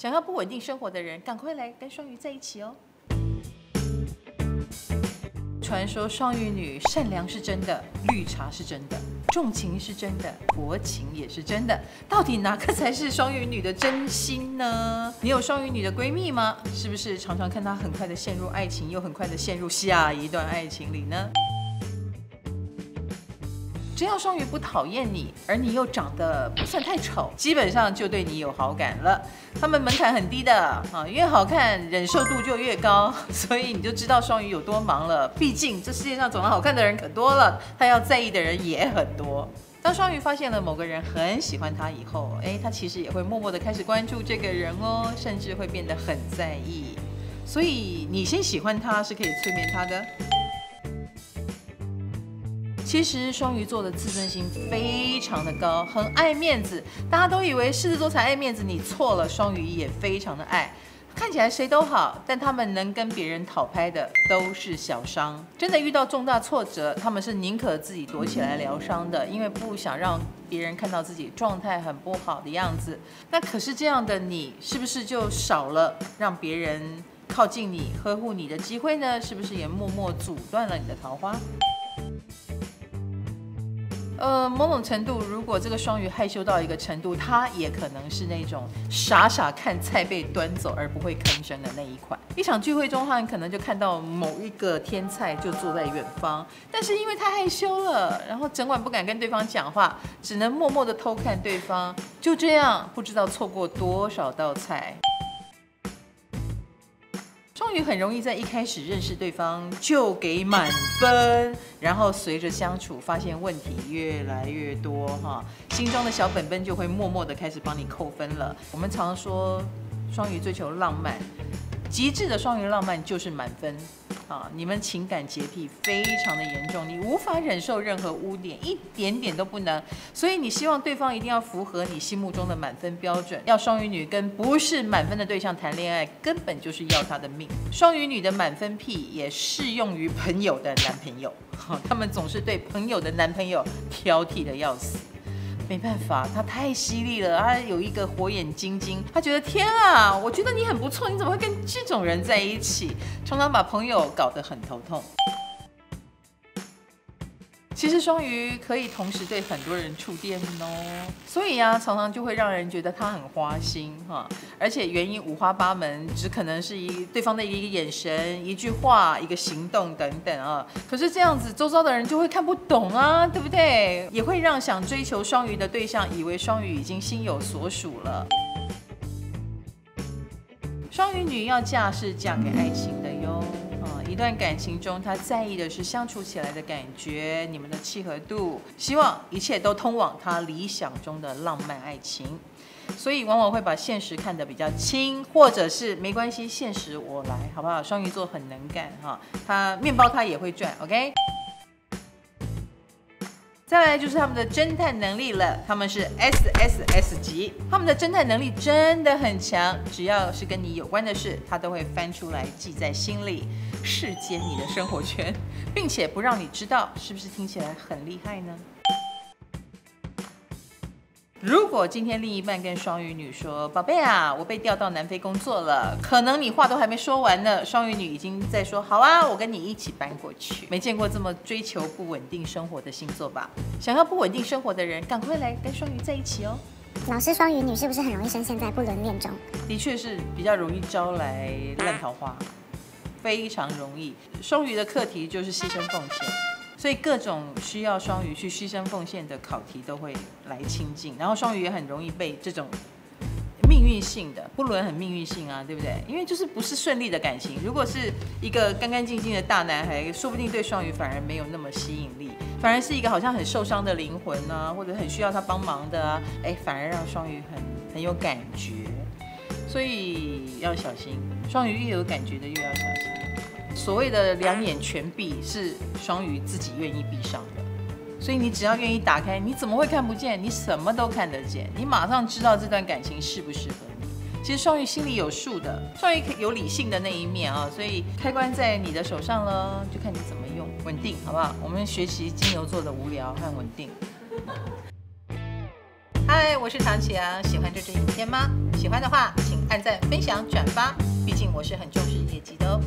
想要不稳定生活的人，赶快来跟双鱼在一起哦。传说双鱼女善良是真的，绿茶是真的，重情是真的，薄情也是真的。到底哪个才是双鱼女的真心呢？你有双鱼女的闺蜜吗？是不是常常看她很快的陷入爱情，又很快的陷入下一段爱情里呢？只要双鱼不讨厌你，而你又长得不算太丑，基本上就对你有好感了。他们门槛很低的啊，越好看忍受度就越高，所以你就知道双鱼有多忙了。毕竟这世界上长得好看的人可多了，他要在意的人也很多。当双鱼发现了某个人很喜欢他以后，哎，他其实也会默默的开始关注这个人哦，甚至会变得很在意。所以你先喜欢他是可以催眠他的。其实双鱼座的自尊心非常的高，很爱面子。大家都以为狮子座才爱面子，你错了。双鱼也非常的爱，看起来谁都好，但他们能跟别人讨拍的都是小伤。真的遇到重大挫折，他们是宁可自己躲起来疗伤的，因为不想让别人看到自己状态很不好的样子。那可是这样的你，是不是就少了让别人靠近你、呵护你的机会呢？是不是也默默阻断了你的桃花？呃，某种程度，如果这个双鱼害羞到一个程度，他也可能是那种傻傻看菜被端走而不会吭声的那一款。一场聚会中，他很可能就看到某一个天菜就坐在远方，但是因为太害羞了，然后整晚不敢跟对方讲话，只能默默的偷看对方，就这样不知道错过多少道菜。双鱼很容易在一开始认识对方就给满分，然后随着相处发现问题越来越多，哈，心中的小本本就会默默的开始帮你扣分了。我们常说双鱼追求浪漫，极致的双鱼浪漫就是满分。啊，你们情感洁癖非常的严重，你无法忍受任何污点，一点点都不能。所以你希望对方一定要符合你心目中的满分标准。要双鱼女跟不是满分的对象谈恋爱，根本就是要他的命。双鱼女的满分癖也适用于朋友的男朋友，他们总是对朋友的男朋友挑剔的要死。没办法，他太犀利了，他有一个火眼金睛，他觉得天啊，我觉得你很不错，你怎么会跟这种人在一起？常常把朋友搞得很头痛。其实双鱼可以同时对很多人触电哦，所以呀，常常就会让人觉得他很花心哈，而且原因五花八门，只可能是一对方的一个眼神、一句话、一个行动等等啊。可是这样子，周遭的人就会看不懂啊，对不对？也会让想追求双鱼的对象以为双鱼已经心有所属了。双鱼女要嫁是嫁给爱情的。段感情中，他在意的是相处起来的感觉，你们的契合度，希望一切都通往他理想中的浪漫爱情，所以往往会把现实看得比较轻，或者是没关系，现实我来，好不好？双鱼座很能干哈，他面包他也会赚，OK。再来就是他们的侦探能力了，他们是 S S S 级，他们的侦探能力真的很强，只要是跟你有关的事，他都会翻出来记在心里，视奸你的生活圈，并且不让你知道，是不是听起来很厉害呢？如果今天另一半跟双鱼女说：“宝贝啊，我被调到南非工作了。”可能你话都还没说完呢，双鱼女已经在说：“好啊，我跟你一起搬过去。”没见过这么追求不稳定生活的星座吧？想要不稳定生活的人，赶快来跟双鱼在一起哦。老师，双鱼女是不是很容易深陷在不伦恋中？的确是比较容易招来烂桃花，非常容易。双鱼的课题就是牺牲奉献。所以各种需要双鱼去牺牲奉献的考题都会来亲近，然后双鱼也很容易被这种命运性的不伦很命运性啊，对不对？因为就是不是顺利的感情，如果是一个干干净净的大男孩，说不定对双鱼反而没有那么吸引力，反而是一个好像很受伤的灵魂啊，或者很需要他帮忙的啊，哎，反而让双鱼很很有感觉，所以要小心，双鱼越有感觉的越要小心。所谓的两眼全闭是双鱼自己愿意闭上的，所以你只要愿意打开，你怎么会看不见？你什么都看得见，你马上知道这段感情适不适合你。其实双鱼心里有数的，双鱼有理性的那一面啊，所以开关在你的手上了，就看你怎么用，稳定好不好？我们学习金牛座的无聊和稳定。嗨。我是唐启阳，喜欢这支影片吗？喜欢的话，请按赞、分享、转发，毕竟我是很重视业绩的哦。